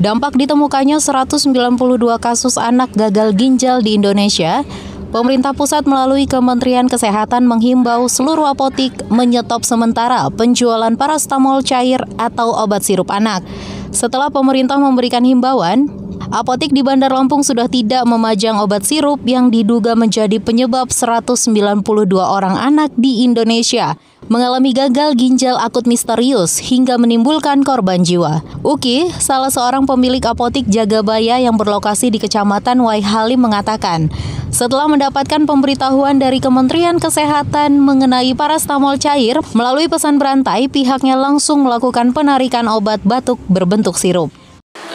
Dampak ditemukannya 192 kasus anak gagal ginjal di Indonesia. Pemerintah pusat melalui Kementerian Kesehatan menghimbau seluruh apotik menyetop sementara penjualan parastamol cair atau obat sirup anak. Setelah pemerintah memberikan himbauan, apotik di Bandar Lampung sudah tidak memajang obat sirup yang diduga menjadi penyebab 192 orang anak di Indonesia mengalami gagal ginjal akut misterius hingga menimbulkan korban jiwa. Uki, salah seorang pemilik apotik Jagabaya yang berlokasi di Kecamatan Waihalim mengatakan, setelah mendapatkan pemberitahuan dari Kementerian Kesehatan mengenai parastamol cair, melalui pesan berantai, pihaknya langsung melakukan penarikan obat batuk berbentuk sirup.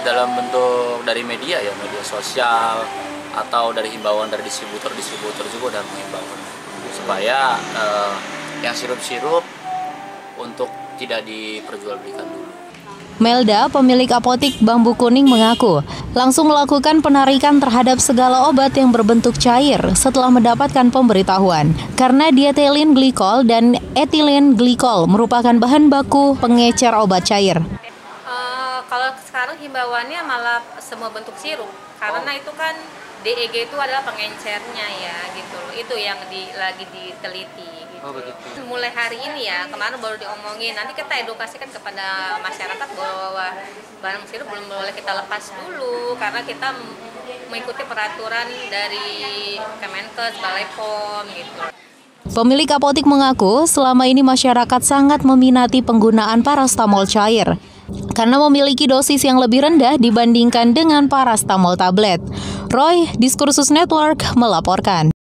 Dalam bentuk dari media ya, media sosial, atau dari himbauan dari distributor-distributor juga udah mengimbau supaya uh, yang sirup-sirup untuk tidak diperjualbelikan dulu. Melda, pemilik apotik Bambu Kuning mengaku langsung melakukan penarikan terhadap segala obat yang berbentuk cair setelah mendapatkan pemberitahuan. Karena diethylene glikol dan etilen glikol merupakan bahan baku pengecer obat cair. Kalau sekarang himbauannya malah semua bentuk sirup, karena oh. itu kan DEG itu adalah pengencernya ya gitu loh. Itu yang di, lagi diteliti Oh begitu. Mulai hari ini ya, kemarin baru diomongin. Nanti kita edukasikan kepada masyarakat bahwa barang sirup belum boleh kita lepas dulu karena kita mengikuti peraturan dari Kemenkes, Balai POM gitu. Pemilik apotik mengaku selama ini masyarakat sangat meminati penggunaan parastamol cair karena memiliki dosis yang lebih rendah dibandingkan dengan parastamol tablet. Roy, Diskursus Network melaporkan.